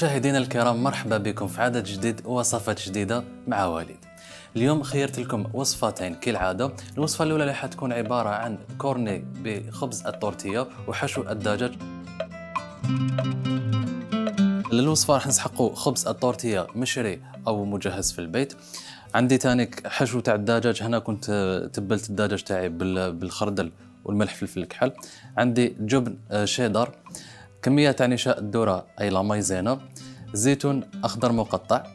مشاهدينا الكرام مرحبا بكم في عدد جديد ووصفات جديدة مع والد اليوم خيرت لكم وصفتين كالعادة. الوصفة الأولى اللي حتكون عبارة عن كورني بخبز التورتية وحشو الدجاج. للوصفة راح نسحقوا خبز التورتية مشري أو مجهز في البيت. عندي تانيك حشو تاع الدجاج. هنا كنت تبلت الدجاج تاعي بالخردل والملح فلفل الكحل عندي جبن آه، شيدر. كمية تاع نشاء الذرة أي لا مايزينا زيتون أخضر مقطع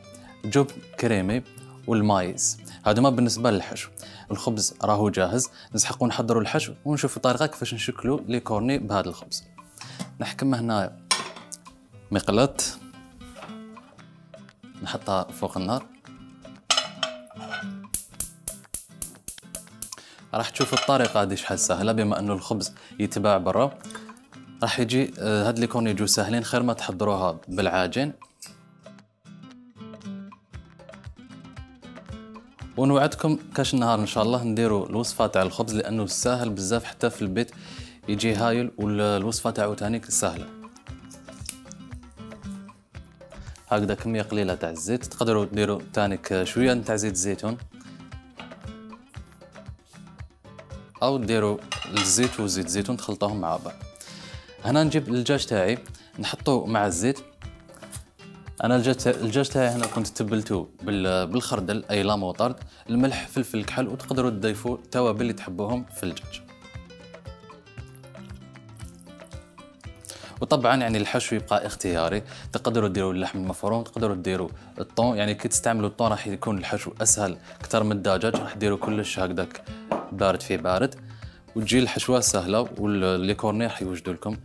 جبن كريمي والمايز. هذا ما بالنسبة للحشو. الخبز راهو جاهز نسحقوا نحضروا الحشو ونشوفوا طريقة كيفاش نشكلوا لي كورني بهذا الخبز. نحكم هنا مقلط نحطها فوق النار. راح تشوفوا الطريقة هذه شحال سهلة بما انه الخبز يتباع برا. راح يجي آه، هاد لي كون يجوا ساهلين خير ما تحضروها بالعاجين ونوعدكم كاش النهار إن شاء الله نديروا الوصفة تاع الخبز لأنه ساهل بزاف حتى في البيت. يجي هايل والوصفة تاعو تاني سهلة. هكذا كمية قليلة تاع الزيت. تقدروا ديروا تانيك شوية تاع زيت الزيتون أو ديروا الزيت وزيت الزيتون تخلطوهم مع بعض. هنا نجيب الدجاج تاعي نحطوه مع الزيت. أنا الدجاج تاعي هنا كنت تبلته بالخردل أي لا موطرد الملح فلفل الكحل وتقدروا تضيفوا التوابل اللي تحبوهم في الدجاج. وطبعا يعني الحشو يبقى اختياري. تقدروا ديروا اللحم المفروم تقدروا ديروا الطون. يعني كي تستعملوا الطون راح يكون الحشو أسهل أكثر من الدجاج. راح ديروا كلش هكذاك بارد في بارد. وتجي الحشوة سهلة واللي راح يوجدوا لكم.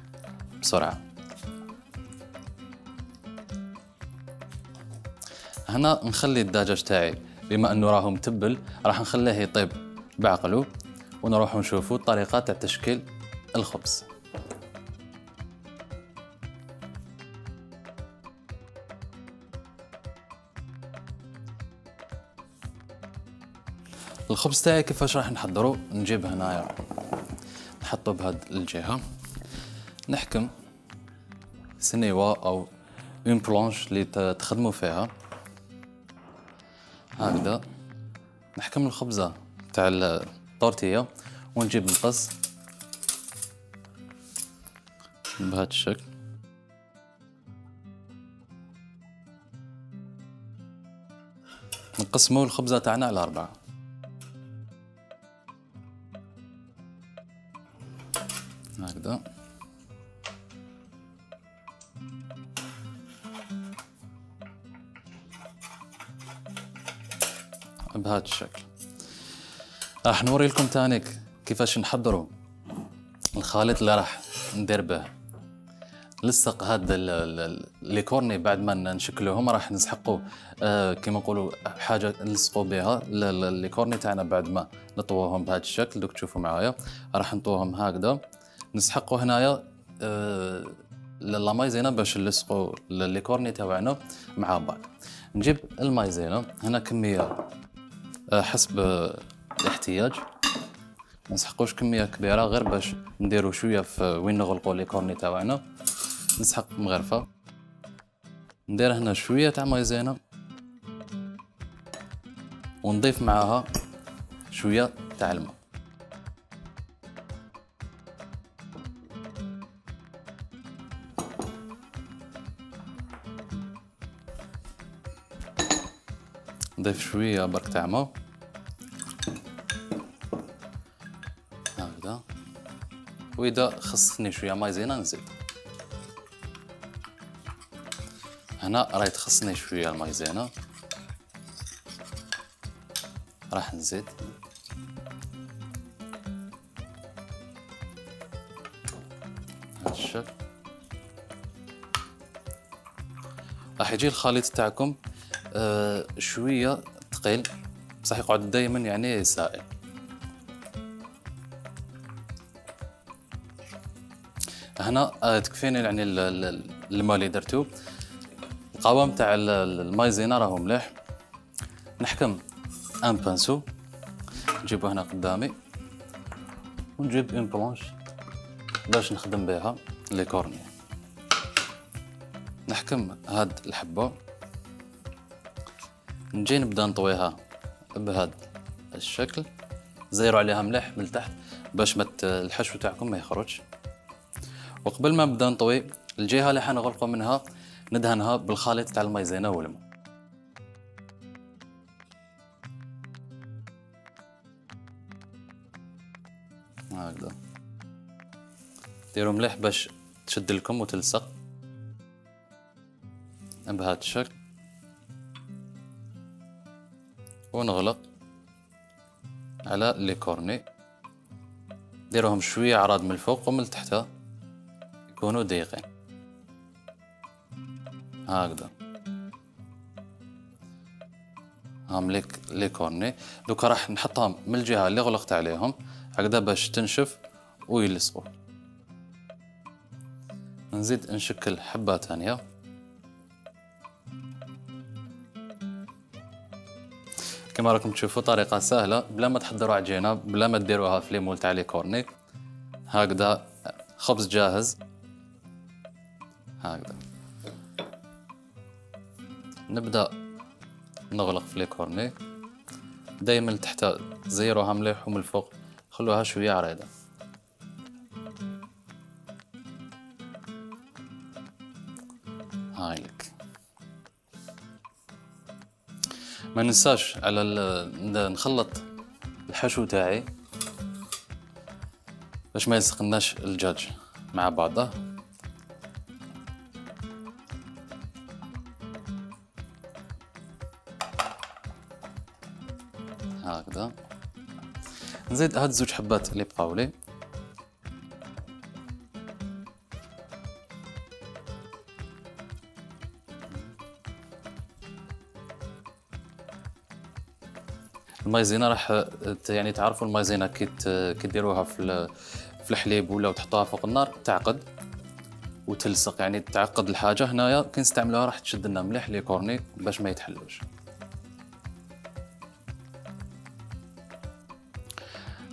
بسرعة. هنا نخلي الدجاج تاعي بما أنه راهو متبل راح نخليه يطيب بعقله ونروح نشوفوا الطريقة تاع تشكيل الخبز. الخبز تاعي كيفاش راح نحضره نجيب هنايا نحطه بهاد الجهة. نحكم سنيوه أو اون بلونش اللي تخدموا فيها. هكذا. نحكم الخبزة تاع الطورتية ونجيب مقص بهذا الشكل. نقسمو الخبزة تاعنا على أربعة. بهذا الشكل. راح نوري لكم تانيك كيفاش نحضروا. الخليط اللي راح ندير به. لصق هذا الكورني بعد ما نشكلوهم راح نسحقوا آه كما نقولوا حاجة نلصقوا بها الكورني تاعنا بعد ما نطووهم بهذا الشكل. دوك تشوفوا معايا. راح نطوهم هكذا. نسحقوا هنايا آه لا مايزينا باش نلصقوا الكورني تاعنا مع بعض. نجيب المايزينا. هنا كمية حسب الاحتياج. ما نسحقوش كمية كبيرة غير باش نديرو شوية في وين نغلقوا لي كورني تاعنا نسحق مغرفة. ندير هنا شوية تاع مايزينا. ونضيف معاها شوية تاع الماء. نضيف شوية برك تاع ماء. وإذا خصني شوية مايزينا نزيد. هنا راهي تخصني شوية المايزينا راح نزيد. هذا راح يجي الخليط تاعكم آه شوية ثقيل. بصح يقعد دائما يعني سائل. هنا آه تكفيني يعني الماء اللي درتو. القوام تاع المايزينا راهو مليح. نحكم. un pinceau. نجيبو هنا قدامي. ونجيب une planche باش نخدم بها les cornets نحكم هاد الحبة. نجي نبدا نطويها بهذا الشكل. زيروا عليها ملح من تحت باش ما الحشو تاعكم ما يخرجش. وقبل ما نبدأ نطوي الجهة اللي حنغلقوا منها ندهنها بالخليط تاع المايزينا والماء. هكذا. ديروا مليح باش تشد لكم وتلصق. بهذا الشكل. ونغلق على لي كورني. ديروهم شوية عراض من الفوق ومن تحت يكونوا ضيقين هكذا. هام ليك لي كورني دوكا راح نحطهم من الجهة اللي غلقت عليهم. هكذا باش تنشف ويلصقوا. نزيد نشكل حبة ثانية. كما راكم تشوفوا طريقة سهلة. بلا ما تحضروا عجينة بلا ما تديروها في ليمول تاع لي كورني هكذا خبز جاهز. هكذا. نبدأ نغلق في لي كورني. دايما تحت زيروها مليح ومن الفوق. خلوها شوية عريضة. هاي لك. ما ننساش على نخلط الحشو تاعي باش ما يلصقناش الدجاج مع بعضه. نزيد هاد زوج حبات اللي بقاولي المايزينا راح يعني تعرفوا المايزينا كي كديروها في في الحليب ولا وتحطوها فوق النار تعقد وتلصق. يعني تعقد الحاجة هنايا كي نستعملوها راح تشد لنا مليح les cornets باش ما يتحلوش.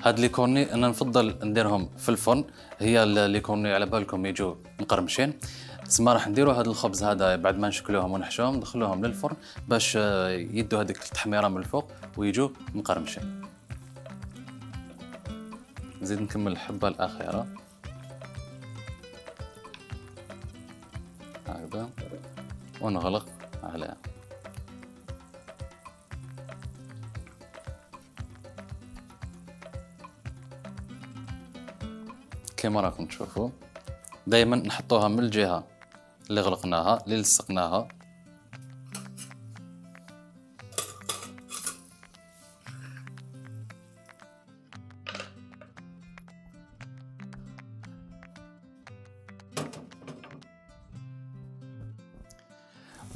هاد les cornets أنا نفضل نديرهم في الفرن. هي les cornets على بالكم يجوا مقرمشين تسمى راح نديروا هذا الخبز هذا بعد ما نشكلوهم ونحشوهم ندخلوهم للفرن باش يدوا هذيك التحميرة من الفوق ويجوا مقرمشين. نزيد نكمل الحبة الأخيرة. هكذا ونغلق عليها كما راكم تشوفوا دائما نحطوها من الجهة اللي غلقناها اللي لصقناها.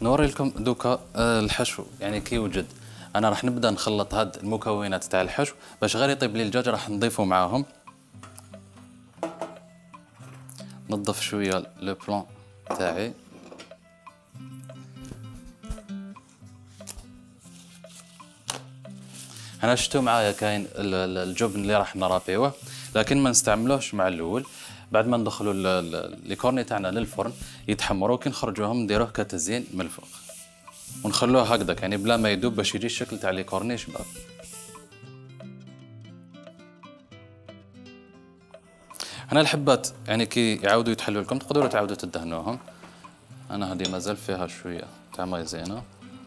نوري لكم دوكا آه، الحشو. يعني كي يوجد. أنا راح نبدأ نخلط هاد المكونات تاع الحشو. باش غير يطيب لي الدجاج راح نضيفه معاهم. نضف شوية لو بلون تاعي. أنا شفتوا معايا كاين الجبن اللي راح نرابيوه لكن ما نستعملوش مع الأول. بعد ما ندخلوا لي كورني تاعنا للفرن يتحمروا كي نخرجوهم نديروه كتزيين من الفوق. ونخلوه هكذاك يعني بلا ما يدوب باش يجي الشكل تاع لي كورني شباب. أنا الحبات يعني كي يعاودوا يتحلوا لكم تقدروا تعاودوا تدهنوهم. أنا هذه مازال فيها شوية تاع مايزينا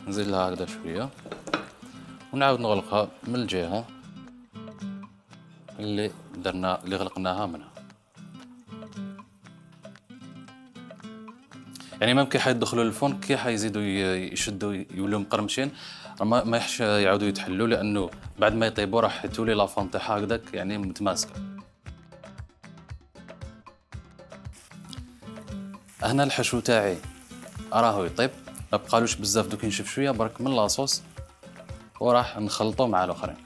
نزيد لها هكذا شوية. ونعاود نغلقها من الجهة اللي درنا اللي غلقناها منها. يعني ممكن حيدخلوا للفون كي حيزيدوا يشدوا يولوا مقرمشين ما يحش يعاودوا يتحلوا لأنه بعد ما يطيبوا راح تولي لافون تاعها هكذاك يعني متماسكة. هنا الحشو تاعي. راهو يطيب. ما بقالوش بزاف دوك نشوف شوية برك من لاصوص وراح نخلطو مع الأخرين.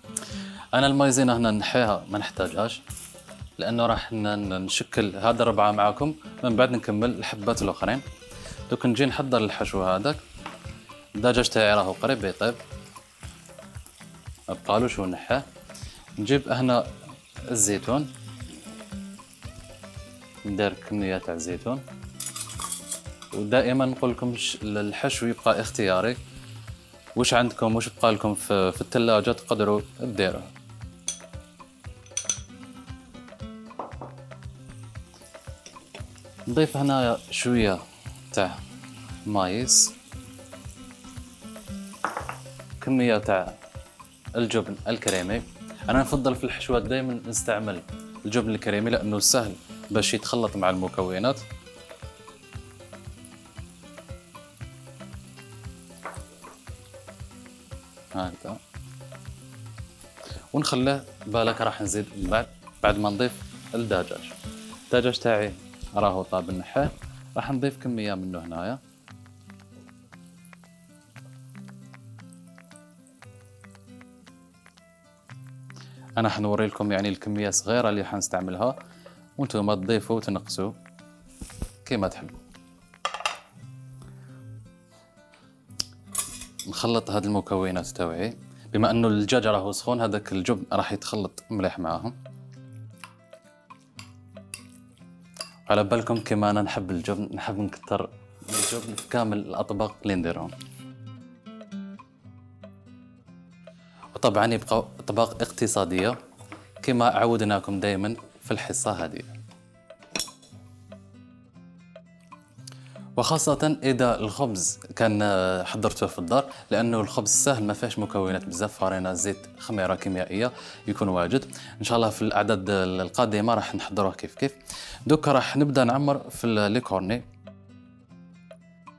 أنا المايزينا هنا نحيها ما نحتاجهاش لأنه راح نشكل هذا الربعة معاكم. من بعد نكمل الحبات الأخرين. دوك نجي نحضر الحشو هذاك. الدجاج تاعي راهو قريب يطيب. ما بقالوش ونحيه. نجيب هنا الزيتون. ندير كمية تاع الزيتون. ودائما نقول لكم الحشو يبقى اختياري. وش عندكم؟ وش بقى لكم في, في الثلاجة تقدروا تديروه نضيف هنا شوية تاع مايس. كمية تاع الجبن الكريمي. أنا نفضل في الحشوات دائما نستعمل الجبن الكريمي لأنه سهل باش يتخلط مع المكونات. ونخليه بالك راح نزيد بعد بعد ما نضيف الدجاج. الدجاج تاعي راهو طاب النحال راح نضيف كمية منه هنايا. أنا حنوري لكم يعني الكمية صغيرة اللي حنستعملها. وأنتم تضيفوا وتنقصوا كيما تحبوا. نخلط هاد المكونات تاوعي بما أنه الدجاج راهو سخون هذاك الجبن راح يتخلط مليح معاهم. على بالكم كما أنا نحب الجبن نحب نكتر الجبن في كامل الأطباق اللي نديرهم. وطبعا يبقى أطباق اقتصادية كما عودناكم دائما في الحصة هذه. وخاصة إذا الخبز كان حضرته في الدار لأنه الخبز سهل ما فيهش مكونات بزاف فرينة زيت خميرة كيميائية يكون واجد. إن شاء الله في الأعداد القادمة راح نحضروه كيف كيف. دوكا راح نبدأ نعمر في الليكورني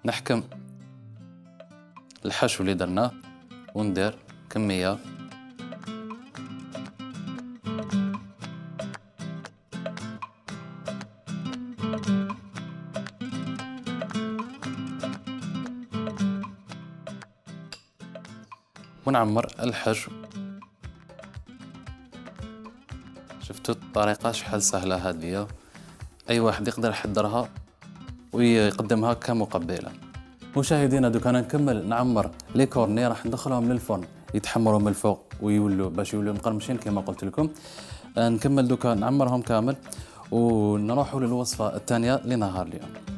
نحكم الحشو اللي درناه وندير كمية ونعمر الحشو شفتوا الطريقة شحال سهلة هادية أي واحد يقدر يحضرها ويقدمها كمقبلة. مشاهدينا دوك أنا نكمل. نعمر لي كورني راح ندخلهم للفرن يتحمروا من الفوق ويولوا باش يولوا مقرمشين كما قلت لكم. آه، نكمل دوكا نعمرهم كامل. ونروحوا للوصفة الثانية لنهار اليوم.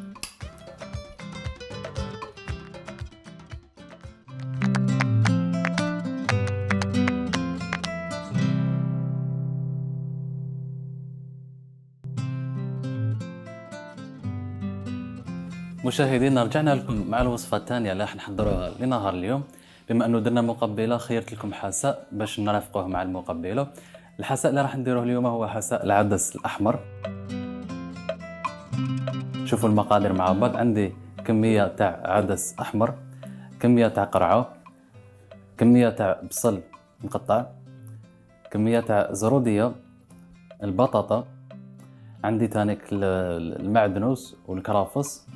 مشاهدينا رجعنا لكم مع الوصفة الثانية اللي راح نحضروها لنهار اليوم. بما أنه درنا مقبلة خيرت لكم حساء باش نرافقوه مع المقبلة. الحساء اللي راح نديروه اليوم هو حساء العدس الأحمر. شوفوا المقادير مع بعض. عندي كمية تاع عدس أحمر كمية تاع قرعة كمية تاع بصل مقطع كمية تاع زرودية البطاطا عندي تانيك المعدنوس والكرافس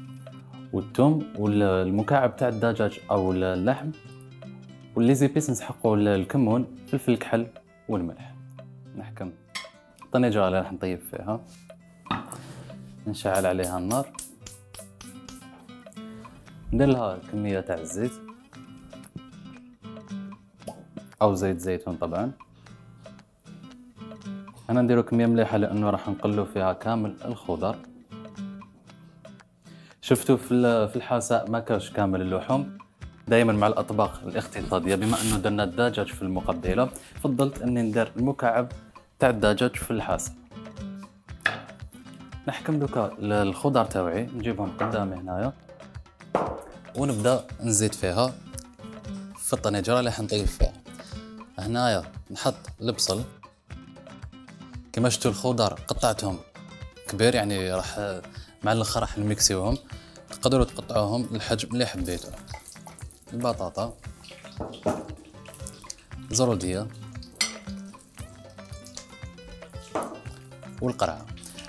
والثوم والمكعب تاع الدجاج أو اللحم والليزي بيس نسحقوا الكمون فلفل الكحل والملح. نحكم. الطنجرة اللي راح نطيب فيها. نشعل عليها النار. ندير لها كمية تاع الزيت. أو زيت زيتون طبعا. أنا نديرو كمية مليحة لأنه راح نقلو فيها كامل الخضر. شفتوا في في الحاسة ما كاش كامل اللحوم؟ دائما مع الأطباق الاقتصادية بما أنه درنا الدجاج في المقبلة فضلت أني ندير المكعب تاع الدجاج في الحاسة. نحكم دوكا الخضر تاوعي نجيبهم قدامي هنايا ونبدأ نزيد فيها في الطنجرة اللي حنطيب فيها. هنايا نحط البصل. كما شفتوا الخضر قطعتهم كبير يعني راح مع الآخر راح نميكسيوهم تقدروا تقطعوهم للحجم اللي حبيتوا البطاطا زرودية والقرعة.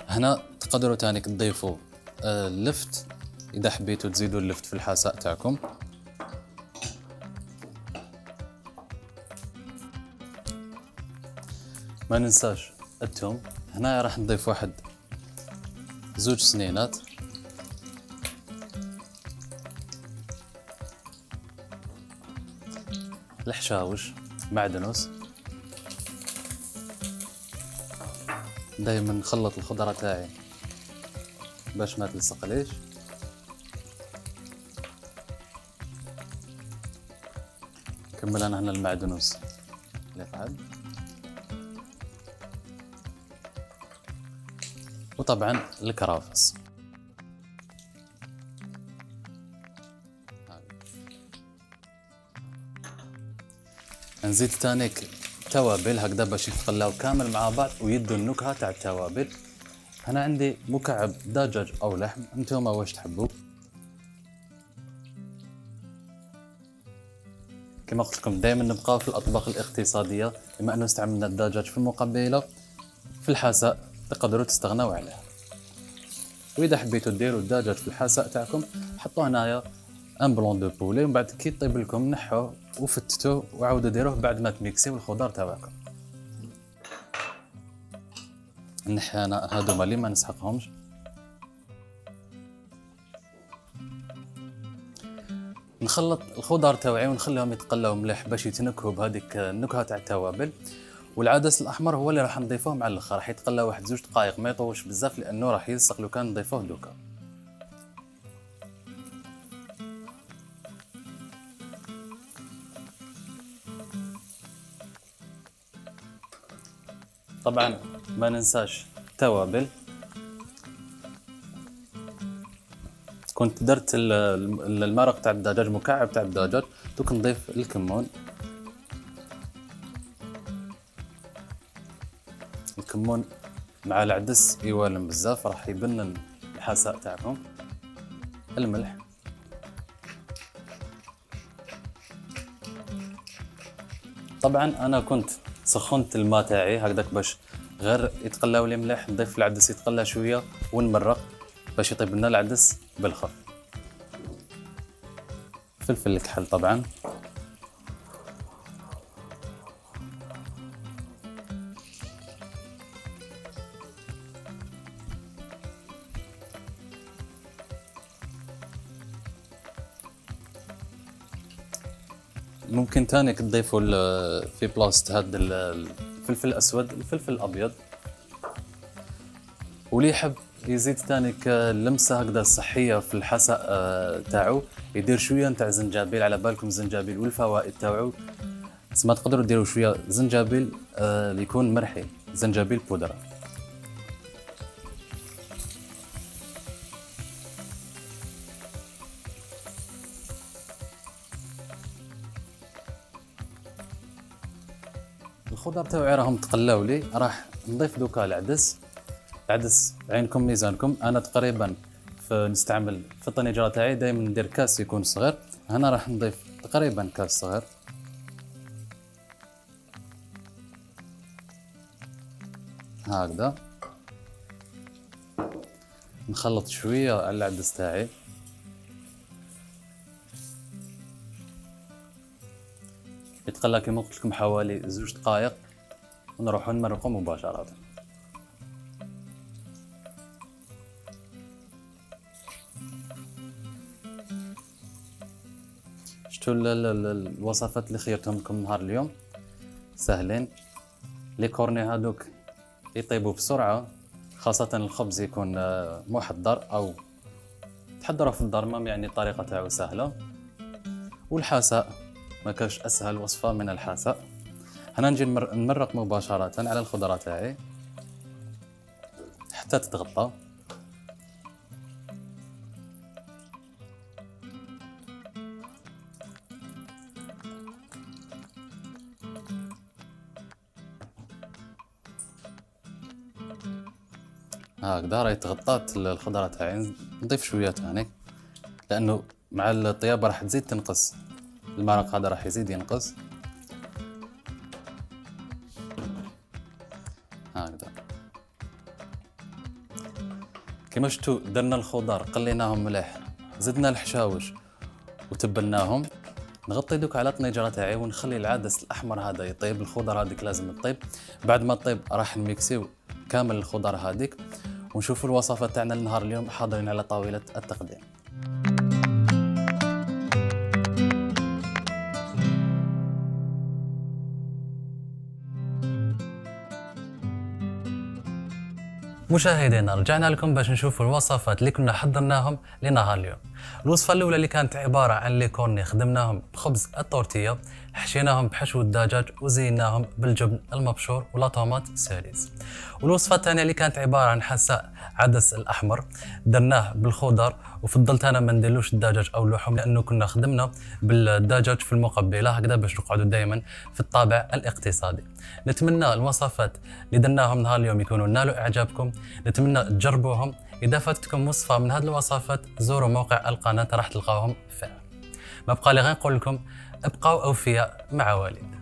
هنا تقدروا تاني تضيفوا آه، اللفت. إذا حبيتوا تزيدوا اللفت في الحساء تاعكم. ما ننساش الثوم هنا راح نضيف واحد زوج سنينات. الحشاوش معدنوس. دايما نخلط الخضرة تاعي باش ما تلصقليش. نكمل أنا هنا المعدنوس. اللي قعد وطبعا الكرافس نزيد تانيك توابل هكذا باش يتقلاو كامل مع بعض ويدوا النكهة تاع التوابل. أنا عندي مكعب دجاج أو لحم أنتم واش تحبوا؟ كما قلت لكم دائما نبقاو في الأطباق الاقتصادية بما أنه استعملنا الدجاج في المقبله في الحساء تقدروا تستغنوا عليه وإذا حبيتوا ديروا الدجاج في الحساء تاعكم حطوا هنايا un blanc de poulet ومن بعد كي يطيب لكم نحوه وفتتوه وعاودوا ديروه بعد ما تميكسيو الخضار تاعكم. نحي أنا هادوما اللي ما نسحقهمش. نخلط الخضار تاوعي ونخليهم يتقلاو مليح باش يتنكهوا بهذيك النكهة تاع التوابل. والعدس الأحمر هو اللي راح نضيفوه مع الأخر راح يتقلى واحد زوج دقائق ما يطولش بزاف لأنه راح يلصق لو كان نضيفوه دوكا طبعا ما ننساش توابل. كنت درت المرق تاع الدجاج مكعب تاع الدجاج دوك نضيف الكمون. الكمون مع العدس يوالم بزاف راح يبنن الحساء تاعكم. الملح. طبعا أنا كنت سخنت الماء تاعي هكذاك باش غير يتقلاو لي مليح نضيف العدس يتقلى شوية ونمرق باش يطيب لنا العدس بالخف. فلفل الكحل طبعا. ممكن تاني تضيفوا في بلاصة هذا الفلفل الأسود الفلفل الأبيض. واللي يحب يزيد تاني لمسة هكذا صحية في الحساء آه، تاعو يدير شوية نتاع زنجبيل على بالكم زنجبيل والفوائد تاعو. ما تقدروا ديروا شوية زنجبيل آه، يكون مرحي. زنجبيل بودرة. الخضر تاوعي راهم تقلاو لي. راح نضيف دوكا العدس العدس عينكم ميزانكم. أنا تقريبا نستعمل في الطنجرة تاعي دائما ندير كاس يكون صغير. هنا راح نضيف تقريبا كاس صغير. هكذا. نخلط شوية على العدس تاعي. يتقلى كما قلت لكم حوالي زوج دقائق ونروحو نمرقو مباشرة. شتو الوصفات اللي خيرتهم لكم نهار اليوم؟ سهلين. لي كورني هادوك يطيبوا بسرعة خاصة الخبز يكون آه، محضر أو تحضره في الدار يعني الطريقة تاعو سهلة. والحساء ما كاش أسهل وصفة من الحاسة. هنا نجي نمرق مباشرة على الخضرة تاعي حتى تتغطى. هكذا راهي تغطات الخضرة تاعي. نضيف شوية ثاني لأنه مع الطيابه راح تزيد تنقص المرق هذا راح يزيد ينقص. كما شفتوا درنا الخضار قليناهم مليح زدنا الحشاوش وتبلناهم. نغطي دوك على الطنجره تاعي ونخلي العدس الأحمر هذا يطيب الخضر هذيك لازم تطيب. بعد ما تطيب راح نميكسيو كامل الخضر هذيك ونشوفوا الوصفة تاعنا النهار اليوم حاضرين على طاولة التقديم. مشاهدينا رجعنا لكم باش نشوفوا الوصفات اللي كنا حضرناهم لنهار اليوم. الوصفة الأولى اللي كانت عبارة عن les cornets خدمناهم بخبز التورتية حشيناهم بحشو الدجاج وزيناهم بالجبن المبشور و la tomate cerise والوصفة الثانية اللي كانت عبارة عن حساء عدس الأحمر درناه بالخضر وفضلت أنا ما نديرلوش الدجاج أو اللحوم لأنه كنا خدمنا بالدجاج في المقبلة هكذا باش نقعدوا دائما في الطابع الاقتصادي. نتمنى الوصفات اللي درناهم نهار اليوم يكونوا نالوا إعجابكم نتمنى تجربوهم إذا فاتتكم وصفة من هذه الوصفات زوروا موقع القناة راح تلقاوهم فيها ما بقى لي غير نقول لكم ابقوا أوفياء مع والد.